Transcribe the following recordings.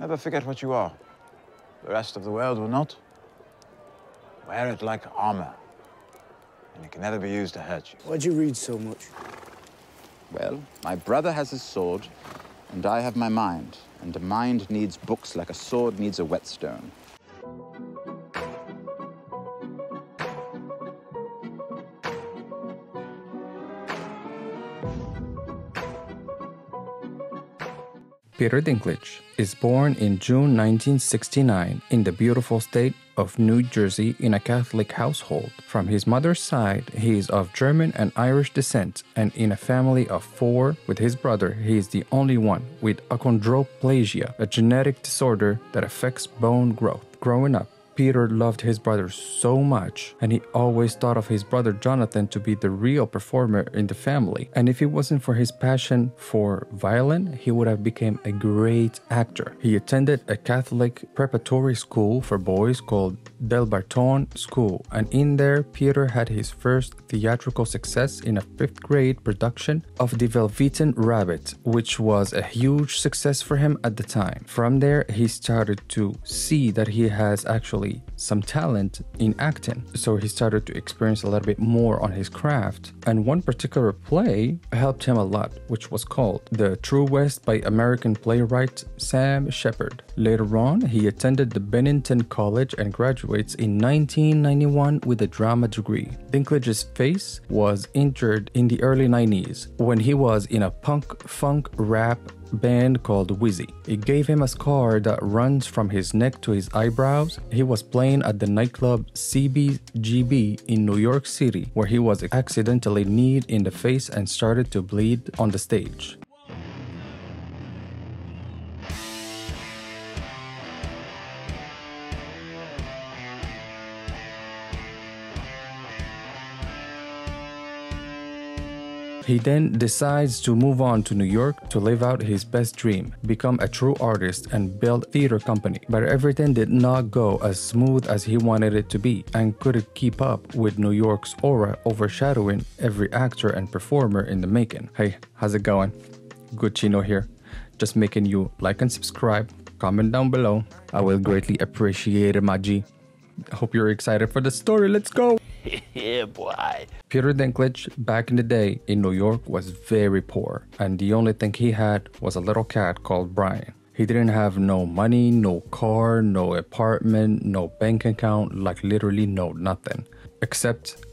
Never forget what you are. The rest of the world will not. Wear it like armor, and it can never be used to hurt you. Why'd you read so much? Well, my brother has his sword, and I have my mind. And a mind needs books like a sword needs a whetstone. Peter Dinklage is born in June 1969 in the beautiful state of New Jersey in a Catholic household. From his mother's side, he is of German and Irish descent, and in a family of four with his brother, he is the only one with achondroplasia, a genetic disorder that affects bone growth. Growing up, Peter loved his brother so much, and he always thought of his brother Jonathan to be the real performer in the family. And if it wasn't for his passion for violin, he would have become a great actor. He attended a Catholic preparatory school for boys called Delbarton School, and in there, Peter had his first theatrical success in a fifth grade production of The Velveteen Rabbit, which was a huge success for him at the time. From there, he started to see that he has actually some talent in acting, so he started to experience a little bit more on his craft. And one particular play helped him a lot, which was called The True West by American playwright Sam Shepard. Later on, he attended the Bennington College and graduates in 1991 with a drama degree. Dinklage's face was injured in the early 90s when he was in a punk funk rap band called Whizzy. It gave him a scar that runs from his neck to his eyebrows. He was playing at the nightclub CBGB in New York City, where he was accidentally kneed in the face and started to bleed on the stage. He then decides to move on to New York to live out his best dream, become a true artist and build theater company. But everything did not go as smooth as he wanted it to be and couldn't keep up with New York's aura overshadowing every actor and performer in the making. Hey, how's it going? Guccino here. Just making you like and subscribe, comment down below. I will greatly appreciate it, my G. Hope you're excited for the story. Let's go! yeah, boy. Peter Dinklage, back in the day in New York, was very poor, and the only thing he had was a little cat called Brian. He didn't have no money, no car, no apartment, no bank account, like literally no nothing, except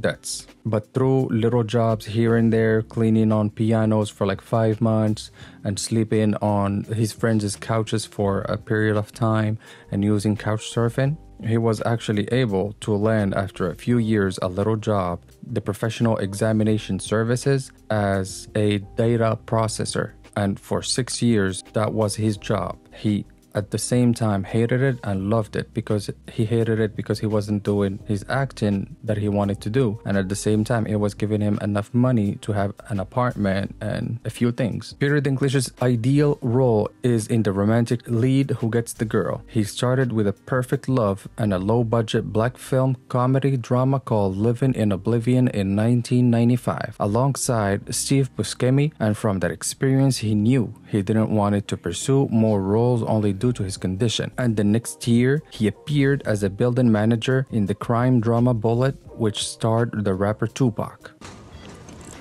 debts. But through little jobs here and there, cleaning on pianos for like five months, and sleeping on his friends' couches for a period of time, and using couch surfing, he was actually able to land after a few years a little job, the professional examination services as a data processor. And for six years, that was his job. He at the same time hated it and loved it because he hated it because he wasn't doing his acting that he wanted to do. And at the same time it was giving him enough money to have an apartment and a few things. Peter dinklage's ideal role is in the romantic lead who gets the girl. He started with Imperfect Love and a low budget black film comedy drama called living in oblivion in 1995 alongside steve buscemi. And from that experience he knew he didn't want to pursue more roles only due to his condition. And the next year, he appeared as a building manager in the crime drama Bullet, which starred the rapper Tupac.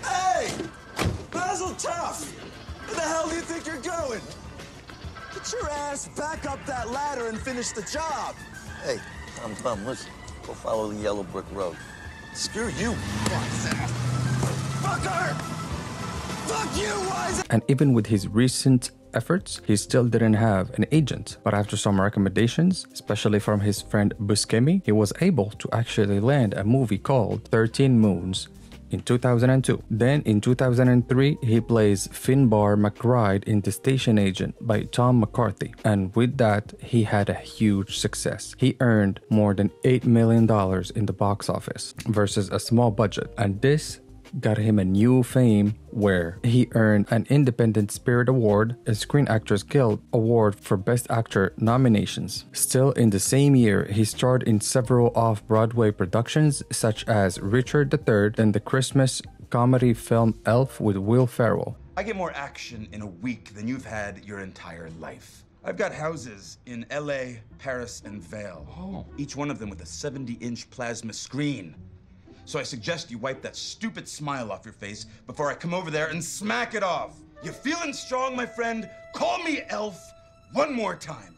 Hey! Basil Tough! Where the hell do you think you're going? Get your ass back up that ladder and finish the job! Hey, Tom Tom, listen. Go follow the yellow brick road. Screw you, Fucker! Fuck you, Wise! And even with his recent efforts, he still didn't have an agent. But after some recommendations, especially from his friend Buscemi, he was able to actually land a movie called 13 Moons in 2002. Then in 2003, he plays Finbar McBride in The Station Agent by Tom McCarthy. And with that, he had a huge success. He earned more than $8 million in the box office versus a small budget. And this got him a new fame where he earned an Independent Spirit Award, a Screen Actors Guild Award for Best Actor nominations. Still in the same year, he starred in several off Broadway productions such as Richard III and the Christmas comedy film Elf with Will Ferrell. I get more action in a week than you've had your entire life. I've got houses in LA, Paris, and Vail. Oh. Each one of them with a 70 inch plasma screen. So I suggest you wipe that stupid smile off your face before I come over there and smack it off. You feeling strong, my friend? Call me Elf one more time.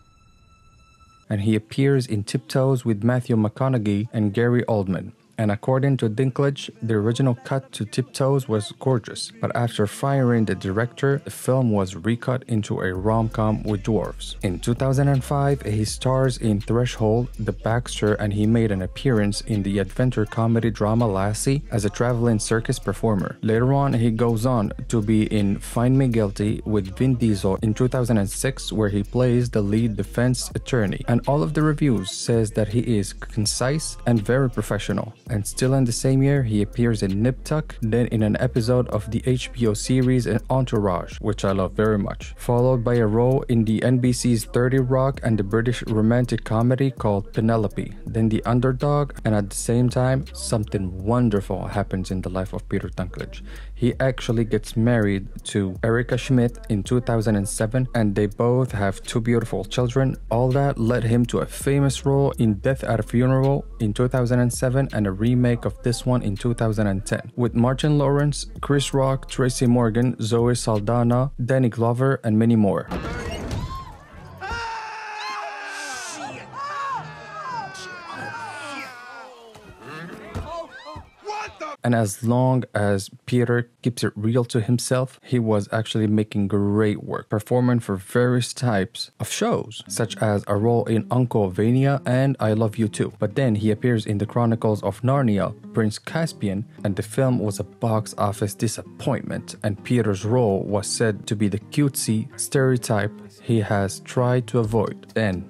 and he appears in Tiptoes with Matthew McConaughey and Gary Oldman. And according to Dinklage, the original cut to Tiptoes was gorgeous, but after firing the director, the film was recut into a rom com with dwarves. In 2005, he stars in Threshold, The Baxter, and he made an appearance in the adventure comedy drama Lassie as a traveling circus performer. Later on, he goes on to be in Find Me Guilty with Vin Diesel in 2006, where he plays the lead defense attorney. And all of the reviews says that he is concise and very professional. And still in the same year, he appears in Nip Tuck, then in an episode of the HBO series Entourage, which I love very much, followed by a role in the NBC's 30 Rock and the British romantic comedy called Penelope, then The Underdog, and at the same time, something wonderful happens in the life of Peter Dinklage. He actually gets married to Erica Schmidt in 2007, and they both have two beautiful children. All that led him to a famous role in Death at a Funeral in 2007 and a remake of this one in 2010 with Martin Lawrence, Chris Rock, Tracy Morgan, Zoe Saldana, Danny Glover, and many more. And as long as Peter keeps it real to himself, he was actually making great work, performing for various types of shows, such as a role in Uncle Vanya and I Love You Too. But then he appears in the Chronicles of Narnia, Prince Caspian, and the film was a box office disappointment. And Peter's role was said to be the cutesy stereotype he has tried to avoid. Then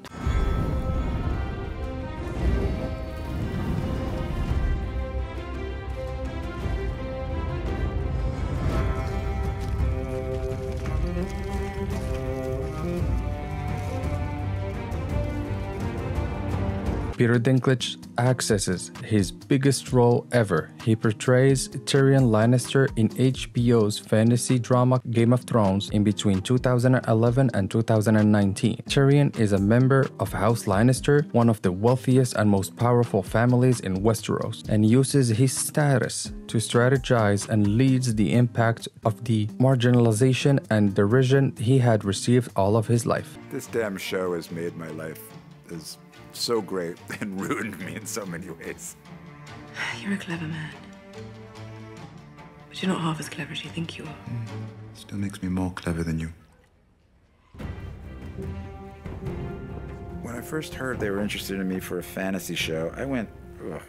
Peter Dinklage accesses his biggest role ever. He portrays Tyrion Lannister in HBO's fantasy drama Game of Thrones in between 2011 and 2019. Tyrion is a member of House Lannister, one of the wealthiest and most powerful families in Westeros, and uses his status to strategize and leads the impact of the marginalization and derision he had received all of his life. This damn show has made my life is so great and ruined me in so many ways. You're a clever man. But you're not half as clever as you think you are. Mm. Still makes me more clever than you. When I first heard they were interested in me for a fantasy show, I went, Ugh,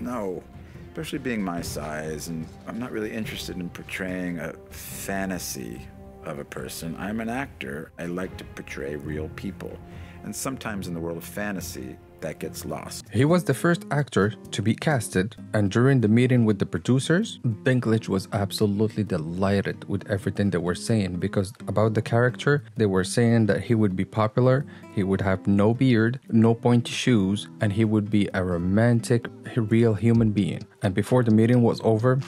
no. Especially being my size, and I'm not really interested in portraying a fantasy of a person. I'm an actor. I like to portray real people. And sometimes in the world of fantasy, that gets lost. He was the first actor to be casted, and during the meeting with the producers, Dinklage was absolutely delighted with everything they were saying because about the character, they were saying that he would be popular, he would have no beard, no pointy shoes, and he would be a romantic, real human being. And before the meeting was over,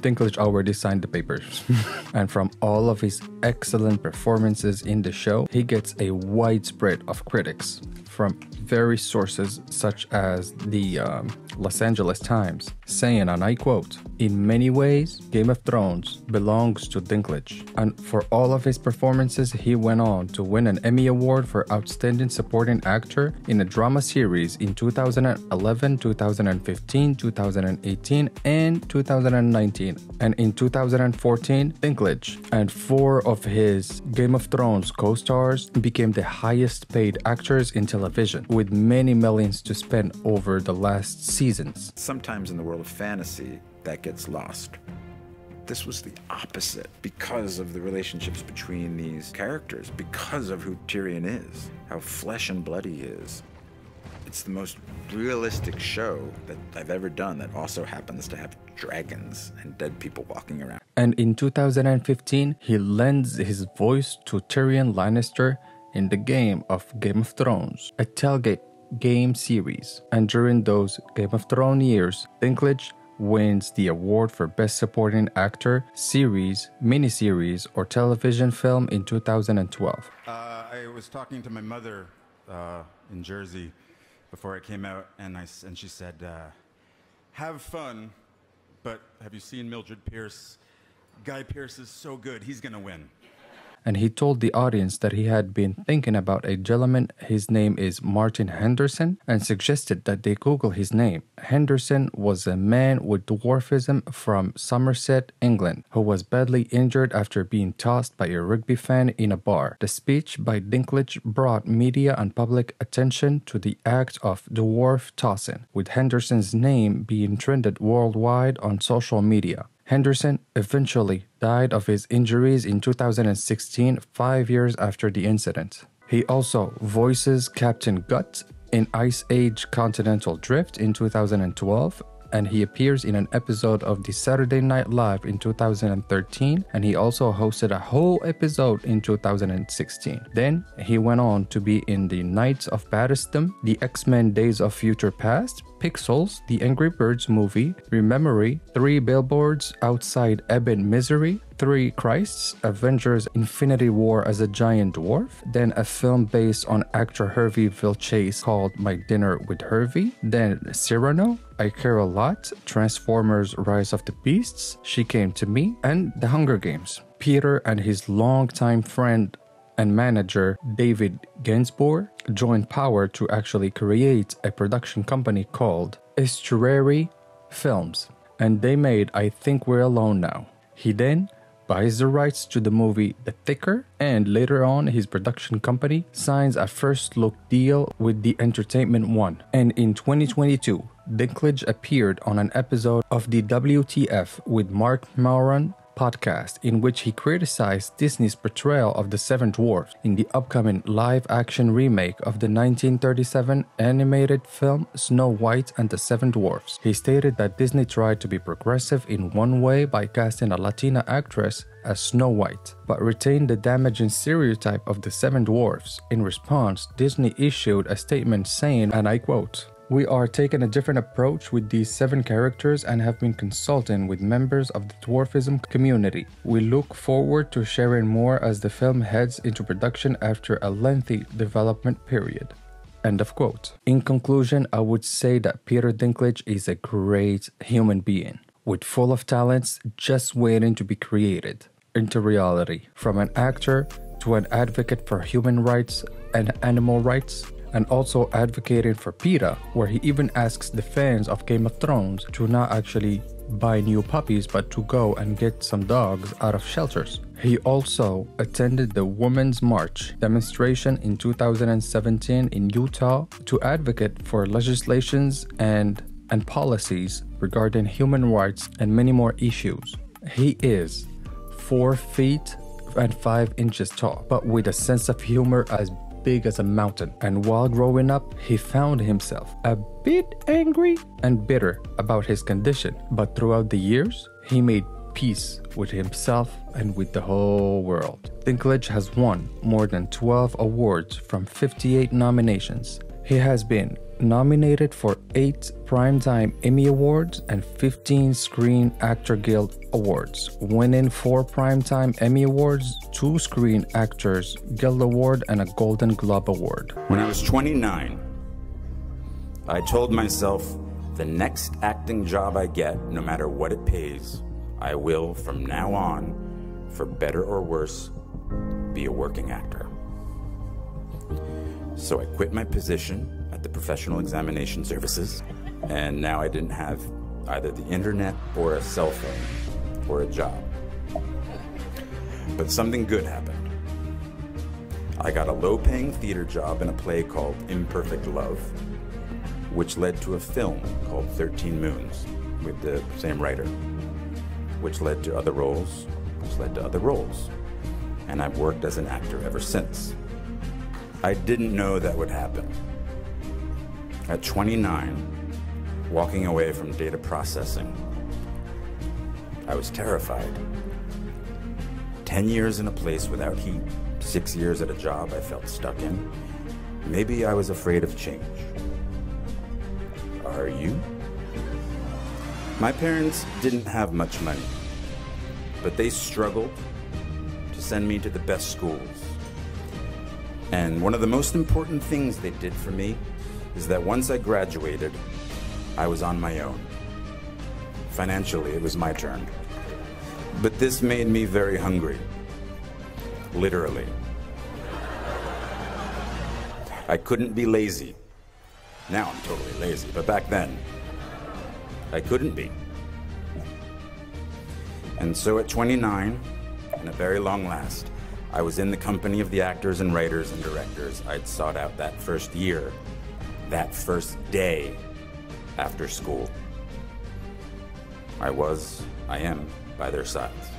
Dinklage already signed the papers. and from all of his excellent performances in the show, he gets a wide spread of critics from various sources such as the um, Los Angeles Times, saying, and I quote, In many ways, Game of Thrones belongs to Dinklage. And for all of his performances, he went on to win an Emmy Award for Outstanding Supporting Actor in a drama series in 2011, 2015, 2018, and 2019. And in 2014, Dinklage and four of his Game of Thrones co stars became the highest paid actors in television, with many millions to spend over the last seasons. Sometimes in the world of fantasy, that gets lost. This was the opposite because of the relationships between these characters, because of who Tyrion is, how flesh and blood he is. It's the most realistic show that I've ever done that also happens to have dragons and dead people walking around. And in 2015, he lends his voice to Tyrion Lannister in the game of Game of Thrones, a Telltale game series. And during those Game of Thrones years, Dinklage wins the award for Best Supporting Actor, Series, Miniseries, or Television Film in 2012. Uh, I was talking to my mother uh, in Jersey before I came out, and, I, and she said, uh, Have fun, but have you seen Mildred Pierce? Guy Pearce is so good, he's gonna win. And he told the audience that he had been thinking about a gentleman. His name is Martin Henderson and suggested that they Google his name. Henderson was a man with dwarfism from Somerset, England, who was badly injured after being tossed by a rugby fan in a bar. The speech by Dinklage brought media and public attention to the act of dwarf tossing, with Henderson's name being trended worldwide on social media. Henderson eventually died of his injuries in 2016, five years after the incident. He also voices Captain Gutt in Ice Age Continental Drift in 2012, and he appears in an episode of the Saturday Night Live in 2013, and he also hosted a whole episode in 2016. Then he went on to be in the Knights of Badassdom, the X Men Days of Future Past, Pixels, the Angry Birds movie, Rememory, Three Billboards Outside Ebbing, Missouri, Three Christs, Avengers Infinity War as a Giant Dwarf, then a film based on actor Hervé Villechaize called My Dinner with Hervé, then Cyrano, I Care a Lot, Transformers Rise of the Beasts, She Came to Me, and The Hunger Games. Peter and his longtime friend and manager David Ginsberg joined Power to actually create a production company called Estuary Films, and they made I Think We're Alone Now. He then buys the rights to the movie The Thicket, and later on, his production company signs a first look deal with the Entertainment One. And in 2022, Dinklage appeared on an episode of the WTF with Marc Maron podcast in which he criticized Disney's portrayal of the Seven Dwarfs in the upcoming live action remake of the 1937 animated film Snow White and the Seven Dwarfs. He stated that Disney tried to be progressive in one way by casting a Latina actress as Snow White, but retained the damaging stereotype of the Seven Dwarfs. In response, Disney issued a statement saying, and I quote, we are taking a different approach with these seven characters and have been consulting with members of the dwarfism community. We look forward to sharing more as the film heads into production after a lengthy development period. End of quote. In conclusion, I would say that Peter Dinklage is a great human being with full of talents just waiting to be created into reality. From an actor to an advocate for human rights and animal rights, and also advocating for PETA, where he even asks the fans of Game of Thrones to not actually buy new puppies but to go and get some dogs out of shelters. He also attended the Women's March demonstration in 2017 in Utah to advocate for legislations and and policies regarding human rights and many more issues. He is 4 feet and 5 inches tall, but with a sense of humor as big as a mountain. And while growing up, he found himself a bit angry and bitter about his condition. But throughout the years, he made peace with himself and with the whole world. Dinklage has won more than 12 awards from 58 nominations. He has been nominated for 8 Primetime Emmy Awards and 15 Screen Actor Guild Awards, winning 4 Primetime Emmy Awards, 2 Screen Actors Guild Award, and a Golden Globe Award. When I was 29, I told myself the next acting job I get, no matter what it pays, I will from now on, for better or worse, be a working actor. So I quit my position at the Professional Examination Services, and now I didn't have either the internet or a cell phone or a job. But something good happened. I got a low paying theater job in a play called Imperfect Love, which led to a film called 13 Moons with the same writer, which led to other roles, which led to other roles. And I've worked as an actor ever since. I didn't know that would happen. At 29, walking away from data processing, I was terrified. 10 years in a place without heat, six years at a job I felt stuck in. Maybe I was afraid of change. Are you? My parents didn't have much money, but they struggled to send me to the best schools. And one of the most important things they did for me is that once I graduated, I was on my own. Financially, it was my turn. But this made me very hungry. Literally. I couldn't be lazy. Now I'm totally lazy, but back then, I couldn't be. And so at 29, and at very long last, I was in the company of the actors and writers and directors I'd sought out that first year, that first day after school. I was, I am, by their sides.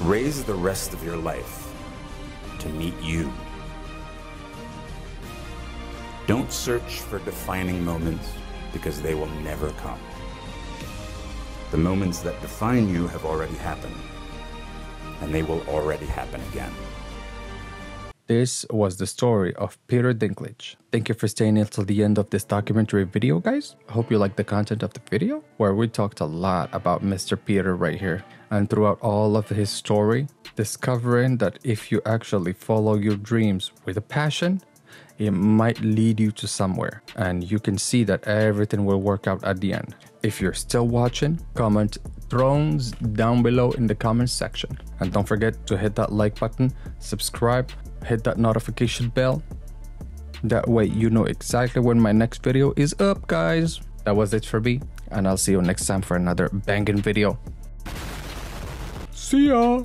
Raise the rest of your life to meet you. Don't search for defining moments because they will never come. The moments that define you have already happened, and they will already happen again. This was the story of Peter Dinklage. Thank you for staying until the end of this documentary video, guys. I hope you liked the content of the video, where we talked a lot about Mr. Peter right here. And throughout all of his story, discovering that if you actually follow your dreams with a passion, it might lead you to somewhere and you can see that everything will work out at the end. If you're still watching, comment thrones down below in the comment section. And don't forget to hit that like button, subscribe, hit that notification bell. That way you know exactly when my next video is up, guys. That was it for me, and I'll see you next time for another banging video. See ya!